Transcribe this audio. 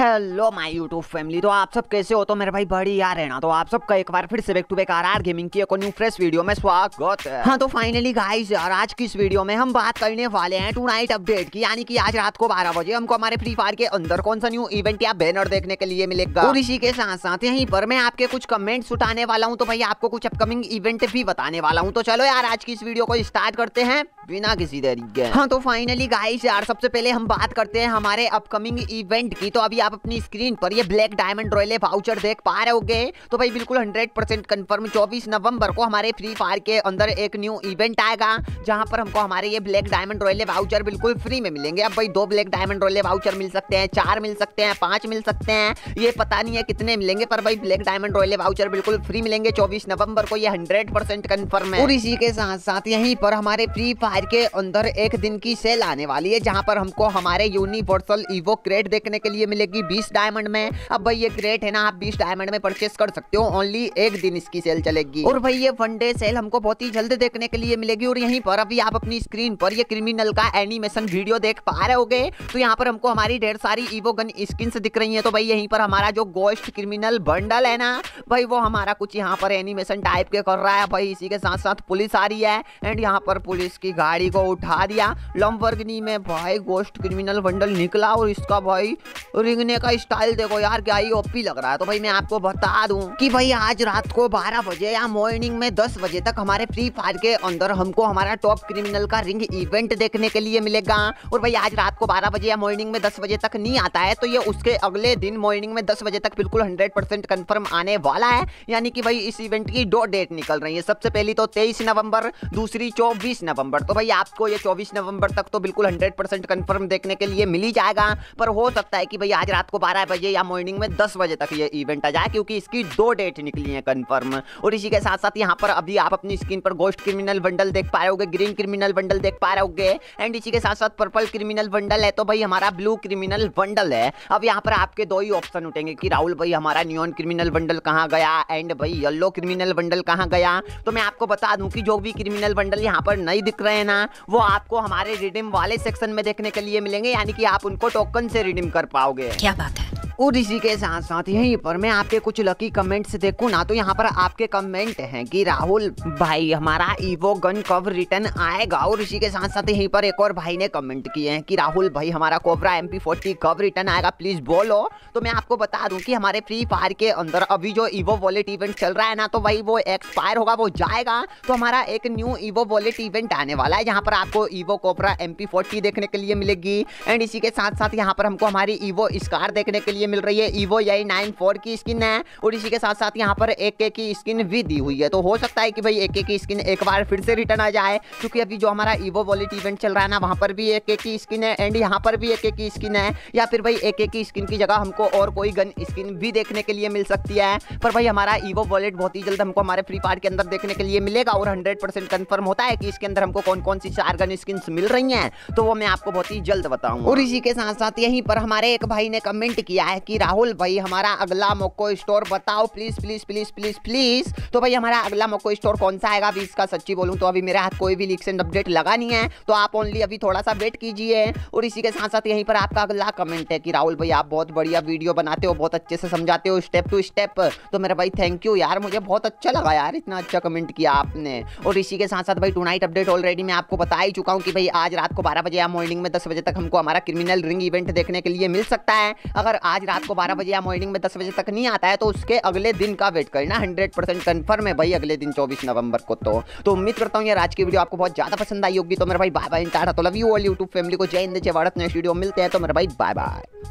Hello my YouTube family तो आप सब कैसे हो? तो मेरे भाई बड़ी यार है ना? तो आप सबका एक बार फिर से back to back R R gaming की एक न्यू फ्रेश वीडियो में स्वागत है। हाँ तो फाइनली गाइस यार, आज की इस वीडियो में हम बात करने वाले हैं टू नाइट अपडेट की। यानी कि आज रात को 12 बजे हमको हमारे फ्री फायर के अंदर कौन सा न्यू इवेंट या बैनर देखने के लिए मिलेगा? और इसी के साथ साथ यहीं पर मैं आपके कुछ कमेंट्स उठाने वाला हूँ। तो भाई, आपको कुछ अपकमिंग इवेंट भी बताने वाला हूँ। तो चलो यार, आज की इस वीडियो को स्टार्ट करते हैं। बिना किसी तरीके हाँ तो फाइनली गाइस यार सबसे पहले हम बात करते हैं हमारे अपकमिंग इवेंट की। तो अभी आप अपनी स्क्रीन पर ये ब्लैक डायमंड रॉयल वाउचर देख पा रहे होगे। तो भाई बिल्कुल 100 परसेंट कन्फर्म चौबीस नवंबर को हमारे फ्री फायर के अंदर एक न्यू इवेंट आएगा जहाँ पर हमको हमारे ये ब्लैक डायमंड रॉयल वाउचर बिल्कुल फ्री में मिलेंगे। अब भाई दो ब्लैक डायमंड रॉयल वाउचर मिल सकते हैं चार मिल सकते हैं पाँच मिल सकते हैं ये पता नहीं है कितने मिलेंगे पर भाई ब्लैक डायमंड रॉयल वाउचर बिल्कुल फ्री मिलेंगे चौबीस नवंबर को ये हंड्रेड परसेंट कन्फर्म है। और इसी के साथ साथ यहीं पर हमारे फ्री फायर के अंदर एक दिन की सेल आने वाली है, जहाँ पर हमको हमारे यूनिवर्सल इवो क्रेट देखने के लिए मिलेगी 20 डायमंड में। अब भाई ये क्रेट है ना, आप 20 डायमंड में परचेस कर सकते हो ओनली एक दिन इसकी सेल चलेगी। और भाई ये वन डे सेल हमको बहुत ही जल्द देखने के लिए मिलेगी, और यहीं पर अभी आप अपनी स्क्रीन पर ये क्रिमिनल का एनिमेशन वीडियो देख पा रहे होगे तो यहाँ पर हमको हमारी ढेर सारी इवो गन स्किन दिख रही है तो भाई यहीं पर हमारा जो गोस्ट क्रिमिनल बंडल है ना, भाई वो हमारा कुछ यहाँ पर एनिमेशन टाइप के कर रहा है, भाई इसी के साथ साथ पुलिस आ रही है एंड यहाँ पर पुलिस की गाड़ी को उठा दिया। लम्बर्गनी में भाई गोस्ट क्रिमिनल बंडल निकला और इसका भाई रिंगने का स्टाइल देखो यार, क्या ही ओपी लग रहा है। तो भाई मैं आपको बता दूँ कि भाई आज रात को 12 बजे या मॉर्निंग में 10 बजे तक हमारे फ्री फायर के अंदर हमको हमारा टॉप क्रिमिनल का रिंग इवेंट देखने के लिए मिलेगा। और भाई आज रात को 12 बजे या मॉर्निंग में 10 बजे तक नहीं आता है तो ये उसके अगले दिन मॉर्निंग में 10 बजे तक बिल्कुल 100% कंफर्म आने वाला है। यानी कि भाई इस इवेंट की दो डेट निकल रही है। सबसे पहली तो तेईस नवंबर, दूसरी चौबीस नवंबर। तो भाई आपको ये चौबीस नवंबर तक तो बिल्कुल हंड्रेड परसेंट कन्फर्म देखने के लिए मिल ही जाएगा। पर हो सकता है कि भाई आज रात को बारह बजे या मॉर्निंग में दस बजे तक ये इवेंट आ जाए, क्योंकि इसकी दो डेट निकली है कंफर्म और इसी के साथ साथ यहाँ पर अभी आप अपनी स्क्रीन पर गोस्ट क्रिमिनल बंडल देख पा रहे होगे ग्रीन क्रिमिनल बंडल देख पा रहे होगे। एंड इसी के साथ साथ पर्पल क्रिमिनल बंडल है तो भाई हमारा ब्लू क्रिमिनल बंडल है। अब यहाँ पर आपके दो ही ऑप्शन उठेंगे कि राहुल भाई, हमारा न्यून क्रिमिनल बंडल कहाँ गया? एंड भाई येलो क्रिमिनल बंडल कहाँ गया? तो मैं आपको बता दूँ कि जो भी क्रिमिनल बंडल यहाँ पर नहीं दिख रहे हैं ना वो आपको हमारे रिडीम वाले सेक्शन में देखने के लिए मिलेंगे, यानी कि आप उनको टोकन से रिडीम कर पाओगे। क्या बात है? और इसी के साथ साथ यहीं पर मैं आपके कुछ लकी कमेंट्स देखूँ। ना तो यहाँ पर आपके कमेंट हैं कि राहुल भाई, हमारा ईवो गन कब रिटर्न आएगा? और इसी के साथ साथ यहीं पर एक और भाई ने कमेंट किए हैं कि राहुल भाई, हमारा कोबरा एम पी कब रिटर्न आएगा? प्लीज़ बोलो। तो मैं आपको बता दूँ कि हमारे फ्री फायर के अंदर अभी जो ईवो वॉलेट इवेंट चल रहा है ना तो भाई वो एक्सपायर होगा, वो जाएगा। तो हमारा एक न्यू ईवो वॉलेट इवेंट आने वाला है। जहाँ पर आपको ईवो कोबरा एम देखने के लिए मिलेगी। एंड इसी के साथ साथ यहाँ पर हमको हमारी ईवो स्कार देखने के लिए मिल रही है ईवो यही नाइन फोर की स्किन है। और इसी के साथ साथ यहाँ पर एक एक की स्किन भी दी हुई है। तो हो सकता है कि भाई एक एक की स्किन एक बार फिर से रिटर्न आ जाए, क्योंकि अभी जो हमारा ईवो वॉलेट इवेंट चल रहा है ना, वहाँ पर भी एक एक की स्किन है एंड यहाँ पर भी एक एक की स्किन है। या फिर भाई एक एक की स्किन की जगह हमको और कोई गन स्किन भी देखने के लिए मिल सकती है। पर भाई हमारा ईवो वॉलेट बहुत ही जल्द हमको हमारे फ्री फायर के अंदर देखने के लिए मिलेगा और हंड्रेड परसेंट कन्फर्म होता है कि इसके अंदर हमको कौन कौन सी चार गन स्किन मिल रही हैं। तो वो मैं आपको बहुत ही जल्द बताऊँगा। और इसी के साथ साथ यहीं पर हमारे एक भाई ने कमेंट किया है कि राहुल भाई, हमारा अगला मोको स्टोर बताओ। Please please please please please तो भाई, हमारा अगला मोको स्टोर कौन सा आएगा? अभी इसका सच्ची बोलूँ तो अभी मेरे हाथ कोई भी लीक्स एंड अपडेट लगा नहीं है। तो आप ओनली अभी थोड़ा सा वेट कीजिए। और इसी के साथ साथ यहीं पर आपका अगला कमेंट है कि राहुल भाई, आप बहुत बढ़िया वीडियो बनाते हो, बहुत अच्छे से समझाते हो स्टेप टू स्टेप तो मेरा भाई थैंक यू यार, मुझे बहुत अच्छा लगा यार इतना अच्छा कमेंट किया आपने। और इसी के साथ साथ भाई टू नाइट अपडेट ऑलरेडी मैं आपको बता ही चुका हूँ कि भाई, आज रात को बारह बजे या मॉर्निंग में दस बजे तक हमको हमारा क्रिमिनल रिंग इवेंट देखने के लिए मिल सकता है। अगर आज रात को बारह बजे या मॉर्निंग में दस बजे तक नहीं आता है तो उसके अगले दिन का वेट करना। हंड्रेड परसेंट कन्फर्म है भाई, अगले दिन चौबीस नवंबर को तो। तो उम्मीद करता हूँ यार आज की वीडियो आपको बहुत ज़्यादा पसंद आई होगी। तो मेरे भाई बाय बाय टाटा तो love you all YouTube family को जय हिंद, जय भारत नेक्स्ट वीडियो मिलते हैं। तो मेरे भाई बाय बाय